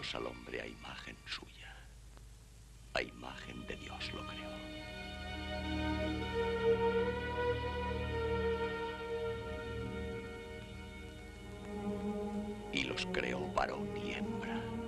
Al hombre a imagen suya. A imagen de Dios lo creó. Y los creó varón y hembra.